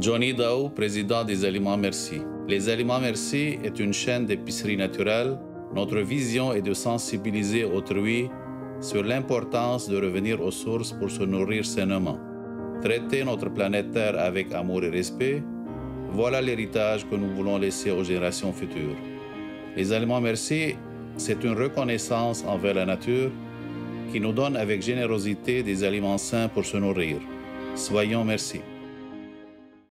Johnny Dao, président des Aliments Merci. Les Aliments Merci est une chaîne d'épicerie naturelle. Notre vision est de sensibiliser autrui sur l'importance de revenir aux sources pour se nourrir sainement. Traiter notre planète Terre avec amour et respect, voilà l'héritage que nous voulons laisser aux générations futures. Les Aliments Merci, c'est une reconnaissance envers la nature qui nous donne avec générosité des aliments sains pour se nourrir. Soyons merci.